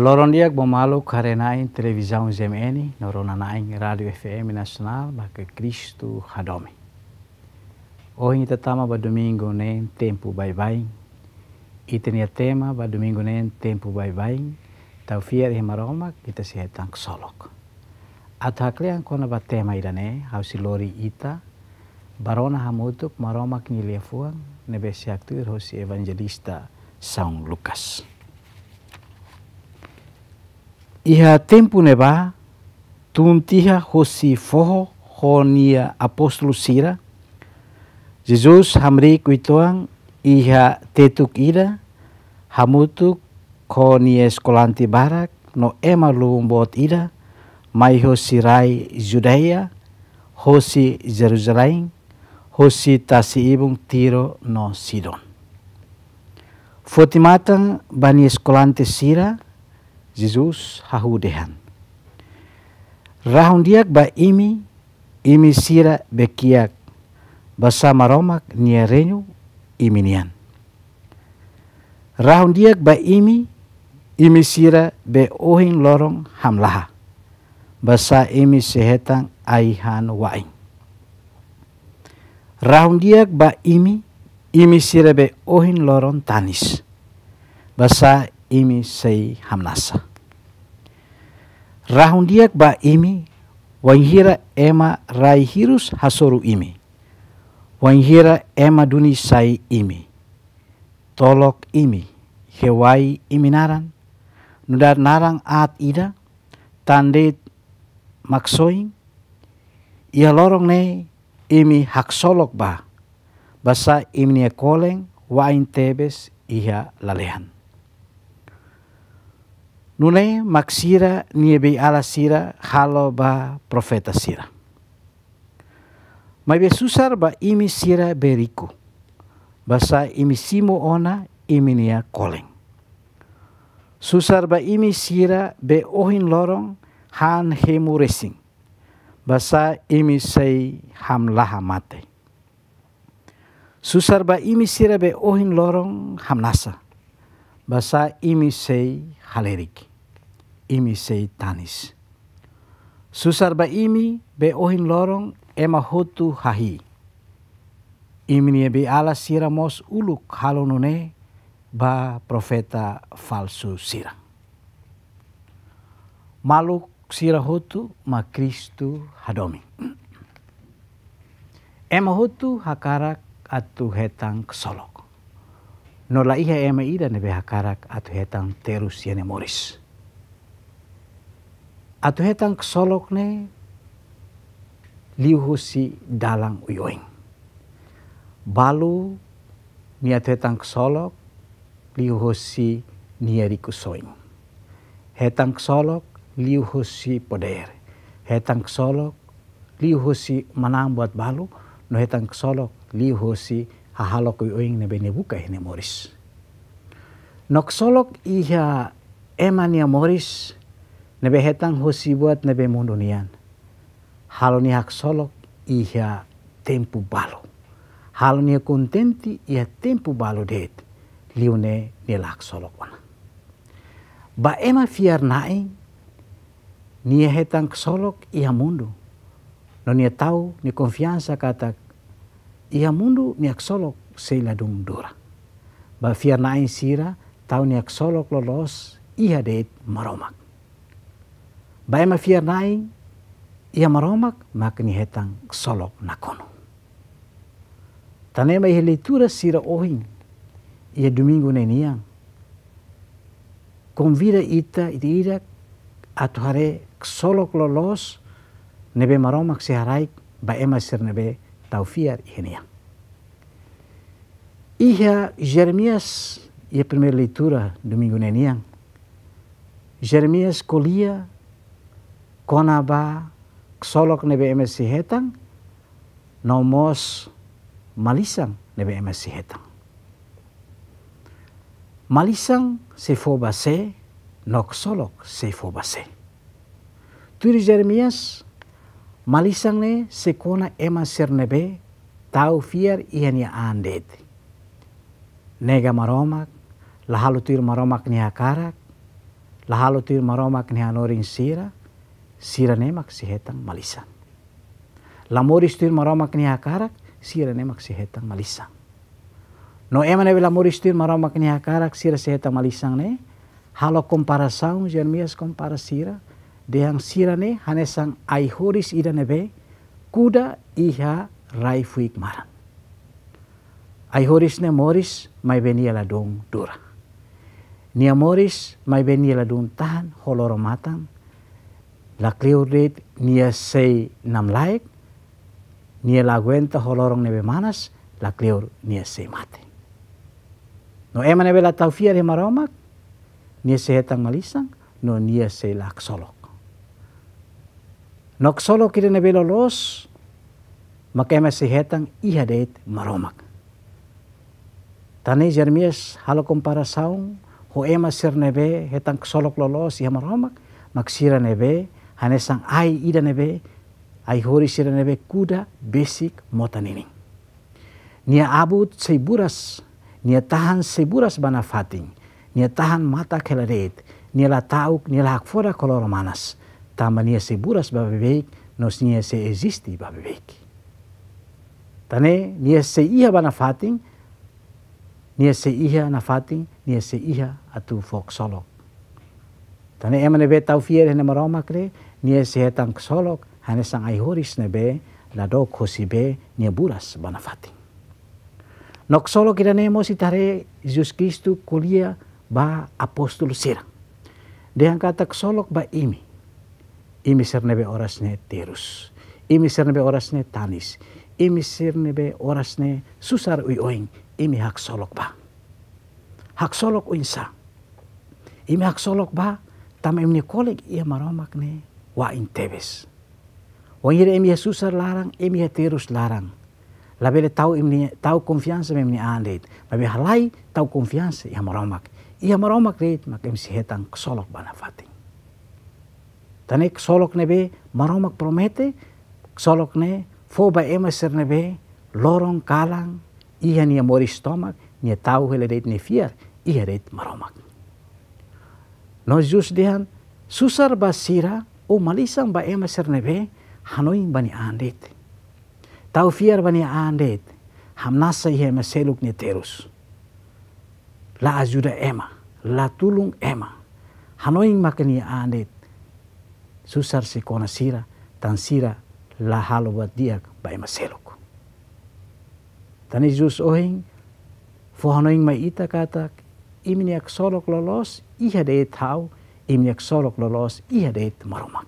Loron dia malu karenain televisão ZMN, norona naing Radio FM Nacional, maka Cristo hadome. Hoje tama ba domingo nem tempo bye bye. Itenia tema ba domingo nem tempo bye bye. Tau fiar maroma kita se tang solok. At haklean kona ba tema irane, hausi lori ita, barona hamutuk maroma knilefuang, nebe siaktur hosi evangelista São Lucas. Iha tempo neba, tuntiha hosi foho honia apostolo sira, Jesus hamri kuitoang iha tetuk ida, hamutuk ko ni eskolanti barak, no ema lumbot ida, mai hosi rai Judea, hosi Jerusalem, hosi tasi ibung tiro no Sidon. Fotimatang bani eskolante sira, Jesus hahudehan. Rahun diak ba imi, imi sira bekiak, basama romak nia renyu iminian. Rahun diak ba imi, imi sira be ohin lorong hamlaha. Basa imi sehetang aihan waing. Rahun diak ba imi, imi sira be ohin lorong tanis. Basa imi sei hamnasa rahundiak ba imi wanhira ema rai hirus hasoru imi. Wanhira ema duni sai imi. Tolok imi hewai imi naran. Nudar narang at ida tande maksoing. Ia lorong ne imi haksolok ba. Basa imi koleng wain tebes iha lalehan Nune maksira niebe ala sira halo ba profeta sira. Mai susar ba imi sira beriku. Basa imi simo ona imi nia koleng. Susar ba imi sira be ohin lorong han hemu resing. Basa imi sei ham laha mate. Susar ba imi sira be ohin lorong ham nasa. Basa imi sei haleriki imi sei tanis. Susar ba imi be ohin lorong ema hotu hahi. Imi ni be ala sira mos uluk halo nune ba profeta falsu sira. Maluk sira hotu ma Kristu hadomi. Ema hotu hakarak atu hetang solok. Nola iha ema ida nebe hakarak atu hetang terus yene moris Atu hetang solok ne liu husi dalang uyoing. Balu ni atu hetang solok liu husi niari kusoing. Hetang solok liu husi poder. Hetang solok liu husi manang buat balu. No hetang solok liu husi hahalok uyoing ne bene buka ne moris. Nok solok iha emania moris nebe hetang hosi buat nebe mundunian. Halo ni hak solok iha tempo balo. Halo ni kontenti iha tempo balo det. Liune ni lak solok wana. Ba ema fiar nai ni hetang solok iha mundu. No ni tahu ni konfiansa kata iha mundu ni hak solok seila dung dura. Ba fiar nai sira tahu ni hak solok lolos iha det maromak Bai ma fiar nai, ia maromak maka ni hetang solok na kono. Tane mai leitura sira ohin, ia domingo ne niang. Convida ita ita ira atu hare solok lolos nebe maromak se haraik ba ema sir nebe tau fiar ihenia. Iha Jeremias ia primeira leitura domingo ne niang. Jeremias kolia kona ba solok nebe MSC hetang nomos malisang nebe MSC hetang. Malisang se fo base nok solok se fo base. Turi Jeremias malisang ne se kona ema ser nebe tau fiar iania andet. Nega maromak lahalu tur maromak ni akarak lahalo tir maromak ni hanoring sira sira nemak si hetang malisang lamoris tir maromak ni hakarak sira nemak si hetang malisang. No ema ne lamoris tir maromak ni hakarak sira si hetang malisang ne halo comparação Jeremias compara sira dehang sira ne hanesang ai horis ida nebe kuda iha rai fuik maran. Ai horis ne moris mai benia la dong dura. Nia moris mai benia la dong tahan holoro matang la kliurit nia sei nam laik nia la guenta holorong nebe manas la kliur nia sei mate no ema nebe la tau fia maromak nia sehetang malisang no nia sei lak solok Nok solo kiri na belo los, makema si hetang iha deit maromak. Tani Jeremias halo saung, ho ema sir nebe hetang solok lolos iha maromak, maksira nebe, hanesang ai ida nebe, ai hori sira nebe. Kuda basic motanini. Nia abut buras, nia tahan buras bana fating, nia tahan mata keladet, nia la tauk, nia la hakfora koloro manas. Tamania se buras babebeik nos nia se existi babebeik. Tane nia se iha bana fating, nia se iha na fating, nia se iha atu fok solok. Tane ema nebe tau fier hene maroma kre, nia se hetang solok, hane sang ai horis nebe, la do kosi be, nia buras bana fating. Nok solok ira ne mo si tare Jesus Kristu kulia ba apostol sirang. Dia kata solok ba imi. Imi nebe oras ne terus. Imi nebe oras ne tanis. Imi nebe oras ne susar ui oing imi hak solok ba. Hak solok uinsa imi hak solok ba tama imi kolek ia maromak ne wa in tebes Wangire imi susar larang, imi terus larang. Labele tau imi tau konfiansa me imi andet. Mabe halai tau konfiansa ia maromak. Ia maromak reit mak imi si hetang solok bana fating. Tane solok nebe maromak promete solok ne fo ba emeser nebe lorong kalang iya nia mori stomak nia tau hele deit ne fiar iya deit maromak. No jus dehan susar ba sira o malisang ba emeser nebe hanoing bani andet. Tau fiar bani andet hamnasa iya seluk ne terus. La ajuda ema, la tulung ema. Hanoing makani andet susar si kona sira tan sira la halo buat dia ba ema selok. Tani jus ohing fohanoing mai ita kata imini ak solok lolos iha de tau imini ak solok lolos iha de maromak.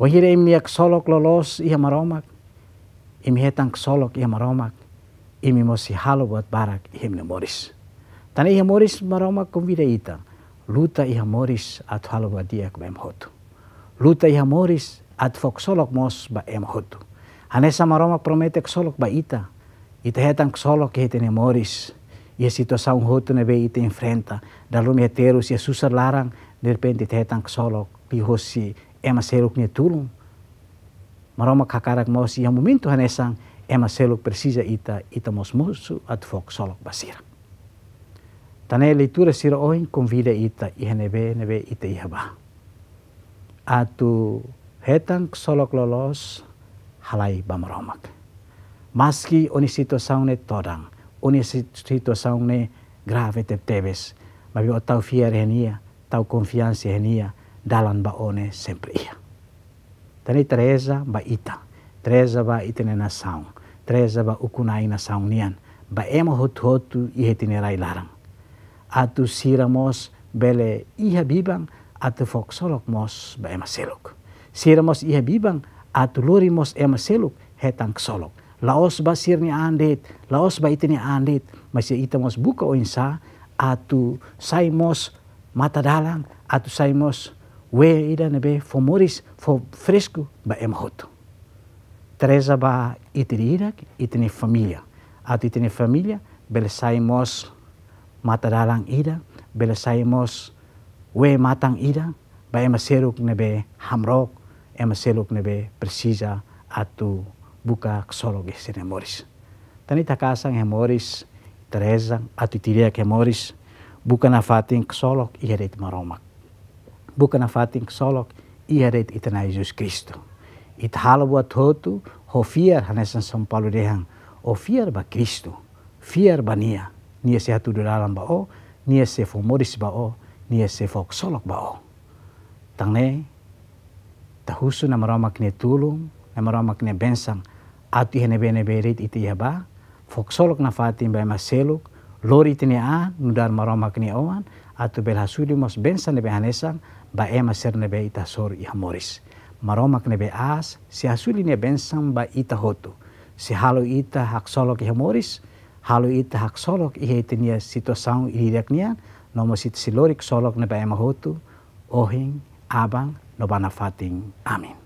Wahira imini ak solok lolos iha maromak imi hetang solok iha maromak imi mosi halo buat barak iha moris. Tani iha moris maromak kumvida ita luta iha moris at halo ba dia ba hotu. Luta iha moris at fok solok mos ba em hotu. Hanesa maroma promete solok ba ita. Ita hetang solok hete ne moris. Ia situação hotu ne be ita enfrenta. Dalu me terus ia larang. De repente ita hetang solok. Pi hosi ema seluk ne tulung. Maroma kakarak mos ia momento hanesang ema seluk precisa ita ita mos musu at fok solok basira. Tane leitura sira oin convida ita iha nebe ita iha ba. Atu hetang solok lolos halai bamaromak. Maski oni situação ne todang, oni situação ne grave te tebes, mabi o tau fiar henia, tau confiança henia, dalan ba one sempre ia. Tane Teresa ba ita, Teresa ba itene nação, Teresa ba ukunai nação nian, ba ema hotu hotu ihetine rai larang atu siramos bele iha bibang atu fok solok mos ba ema seluk. Siramos iha bibang atu lurimos ema seluk hetang solok. Laos ba sirni andet, laos ba itini andet, masih itamos buka insa atu saimos mata dalang, atu saimos we ida nebe fomoris fo fresco ba ema hotu. Teresa ba itini irak, itini familia. Atu itini familia, bele saimos mata dalang ida, bela saimos we matang ida, ba ema seruk nebe hamrok, ema seruk nebe precisa atu buka ksologi sine moris. Tani takasang he moris, Teresa, atu tiria ke moris, bukan afating kesolok iya det maromak bukan afating kesolok iya det itana Yesus Kristo it halo buat hotu ho fiar hanesan sampalu dehang o fiar ba Kristo fiar ba nia. Nia se hatu dalam ba o nia se fo modis ba o nia se fo kesolok ba o. Tangne tahusu na maromak ne tulung na maromak ne bensang atu hene bene berit iti ya ba. Foksolok na fatim ba maseluk. Lori tini a nudar maroma kini oan. Atu bel hasudi mos bensa nebe hanesang ba ema ser nebe ita sor iha moris. Maroma nebe as si hasuli ne bensang ba ita hotu. Si halo ita hak solok iha moris halo ita hak solok iha itinia situasaung iriak nia nomo sit silorik solok nebe ema hotu ohing abang no bana fating. Amin